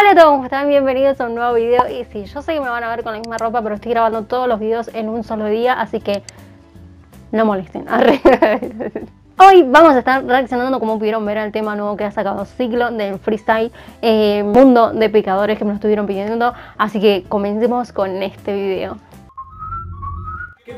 Hola a todos, ¿cómo están? Bienvenidos a un nuevo video. Y sí, yo sé que me van a ver con la misma ropa Pero estoy grabando todos los videos en un solo día Así que no molesten. Hoy vamos a estar reaccionando como pudieron ver al tema nuevo que ha sacado Ciclo del freestyle eh, Mundo de pecadores que me lo estuvieron pidiendo. Así que comencemos con este video. ¿Qué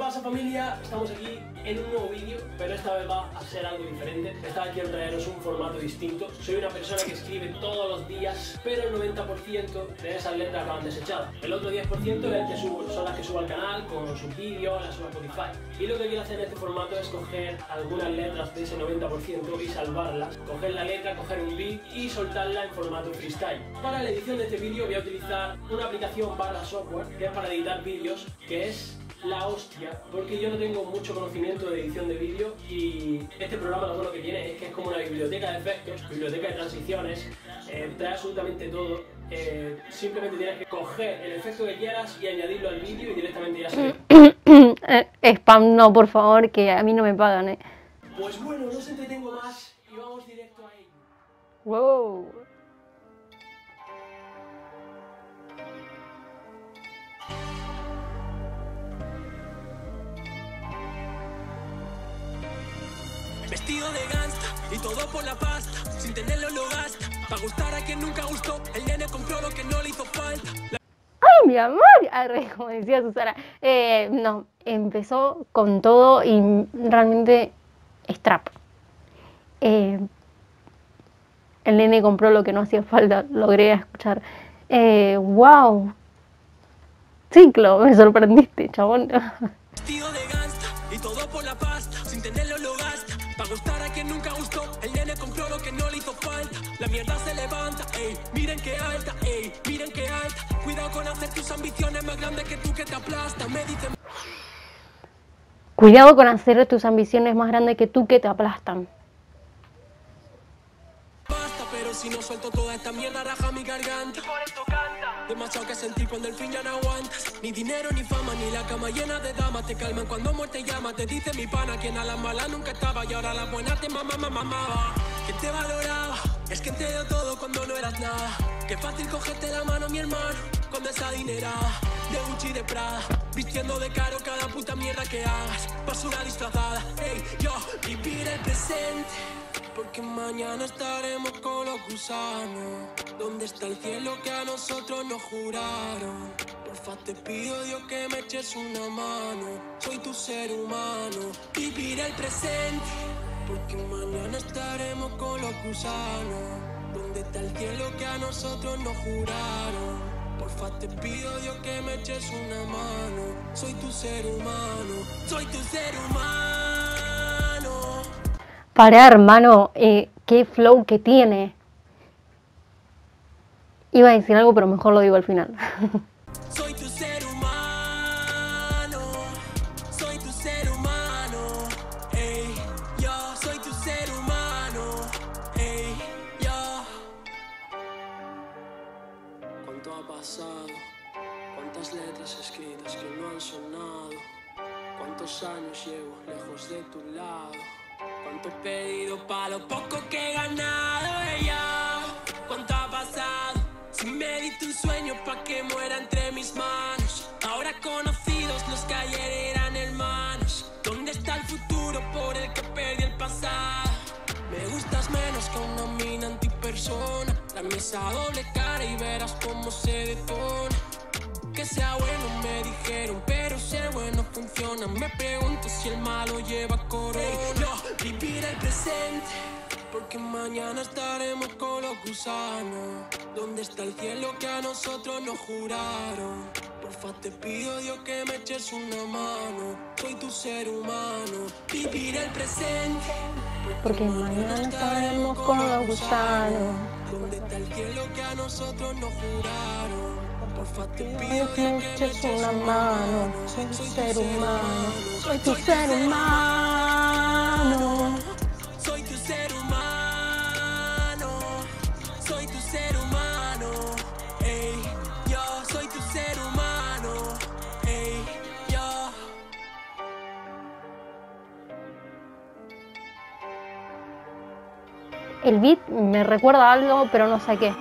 pasa familia? Estamos aquí en un nuevo vídeo, pero esta vez va a ser algo diferente. Esta vez quiero traeros un formato distinto. Soy una persona que escribe todos los días, pero el 90% de esas letras van desechadas. El otro 10% es que subo, son las que subo al canal con sus vídeos, las subo a Spotify. Y lo que quiero hacer en este formato es coger algunas letras de ese 90% y salvarlas. Coger la letra, coger un beat y soltarla en formato freestyle. Para la edición de este vídeo voy a utilizar una aplicación barra software que es para editar vídeos, que es la hostia, porque yo no tengo mucho conocimiento de edición de vídeo y este programa lo bueno que tiene es que es como una biblioteca de efectos, biblioteca de transiciones, eh, trae absolutamente todo. Eh, simplemente tienes que coger el efecto que quieras y añadirlo al vídeo y directamente ya se eh, Spam no, por favor, que a mí no me pagan, eh. Pues bueno, no se entretengo más y vamos directo a ello. Wow. Todo por la pasta. Sin tenerlo lo gasta. Para gustar a quien nunca gustó. El nene compró lo que no le hizo falta. ¡Ay, mi amor! Arre, como decía Susana. Eh, no, empezó con todo y realmente es trap. Eh, el nene compró lo que no hacía falta, logré escuchar. Eh, ¡Wow! Ciclo, me sorprendiste, chabón. Vestido de gangsta y todo por la pasta. Sin tenerlo lo gasta. Para gustar a quien nunca gustó. El nene compró lo que no le hizo falta. La mierda se levanta, ey. Miren qué alta, ey. Miren qué alta. Cuidado con hacer tus ambiciones más grandes que tú que te aplastan. Me dicen. Cuidado con hacer tus ambiciones más grandes que tú que te aplastan. Si no suelto toda esta mierda, raja mi garganta. Por esto canta. Demasiado que sentir cuando el fin ya no aguantas. Ni dinero, ni fama, ni la cama llena de damas. Te calman cuando muerte llama. Te dice mi pana, quien a la mala nunca estaba. Y ahora la buena te mamá, mamá, mamá. ¿Quién te valoraba? Es que te dio todo cuando no eras nada. Qué fácil cogerte la mano, mi hermano. Con esa dinerada. De Gucci y de Prada. Vistiendo de caro cada puta mierda que hagas. Basura disfrazada. Ey, yo, vivir el presente. Porque mañana estaremos con los gusanos. ¿Dónde está el cielo que a nosotros nos juraron? Porfa, te pido Dios que me eches una mano. Soy tu ser humano. Vivir el presente. Porque mañana estaremos con los gusanos. ¿Dónde está el cielo que a nosotros nos juraron? Porfa, te pido Dios que me eches una mano. Soy tu ser humano. Soy tu ser humano. Para hermano, eh, qué flow que tiene. Iba a decir algo, pero mejor lo digo al final. Soy tu ser humano. Soy tu ser humano. Ey, yo soy tu ser humano. Ey, yo. ¿Cuánto ha pasado? ¿Cuántas letras escritas que no han sonado? ¿Cuántos años llevo lejos de tu lado? ¿Cuánto he pedido para lo poco que he ganado? Ella, ¿cuánto ha pasado? Si me di tu sueño pa' que muera entre mis manos. Ahora conocidos los que ayer eran hermanos. ¿Dónde está el futuro por el que perdí el pasado? Me gustas menos que una mina antipersona. La mesa doble cara y verás cómo se detona. Que sea bueno me dijeron, pero ser bueno funciona. Me pregunto si el malo lleva corona. No, vivir el presente. Porque mañana estaremos con los gusanos. ¿Dónde está el cielo que a nosotros nos juraron? Porfa, te pido Dios que me eches una mano. Soy tu ser humano. Vivir el presente. Porque mañana estaremos con los gusanos. ¿Dónde está el cielo que a nosotros nos juraron? Porfa, una mano. Soy tu ser humano. Soy tu ser humano. Soy tu ser humano. Soy tu ser humano. Ey, yo soy tu ser humano. Ey, yo. El beat me recuerda a algo, pero no sé qué.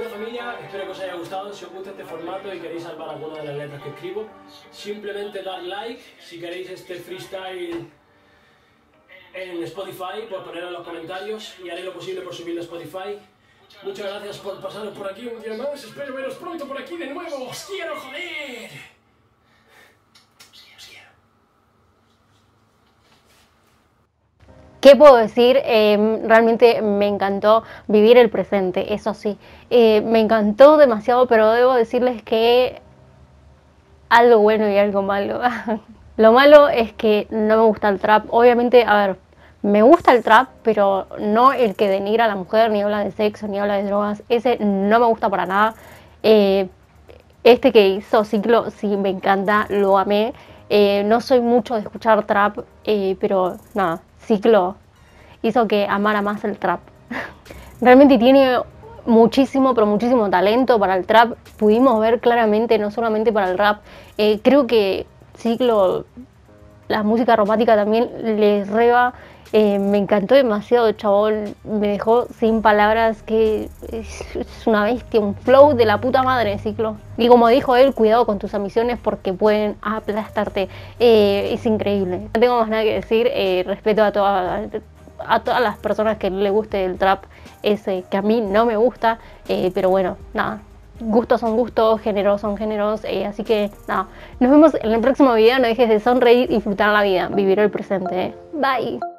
Familia, espero que os haya gustado. Si os gusta este formato y queréis salvar alguna de las letras que escribo, simplemente dar like. Si queréis este freestyle en Spotify, pues ponerlo en los comentarios y haré lo posible por subirlo a Spotify. Muchas gracias por pasaros por aquí un día más. Espero veros pronto por aquí de nuevo. ¡Os quiero, joder! Os quiero. ¿Qué puedo decir? Eh, realmente me encantó vivir el presente, eso sí. Eh, me encantó demasiado, pero debo decirles que algo bueno y algo malo. Lo malo es que no me gusta el trap. Obviamente, a ver, me gusta el trap, pero no el que denigra a la mujer, ni habla de sexo, ni habla de drogas. Ese no me gusta para nada. Eh, este que hizo Ciclo, sí, me encanta, lo amé. Eh, no soy mucho de escuchar trap, pero nada, Ciclo hizo que amara más el trap. Realmente tiene muchísimo, pero muchísimo talento para el trap. Pudimos ver claramente, no solamente para el rap. creo que Ciclo, la música romántica también le reba eh, me encantó demasiado chabón, me dejó sin palabras, que es, una bestia, un flow de la puta madre, ciclo. Y como dijo él, cuidado con tus ambiciones porque pueden aplastarte. Eh, es increíble. No tengo más nada que decir, eh, respeto a, todas a todas las personas que le guste el trap ese, que a mí no me gusta, pero bueno, nada. Gustos son gustos, géneros son géneros, así que nada, nos vemos en el próximo video, no dejes de sonreír y disfrutar la vida, vivir el presente. Bye.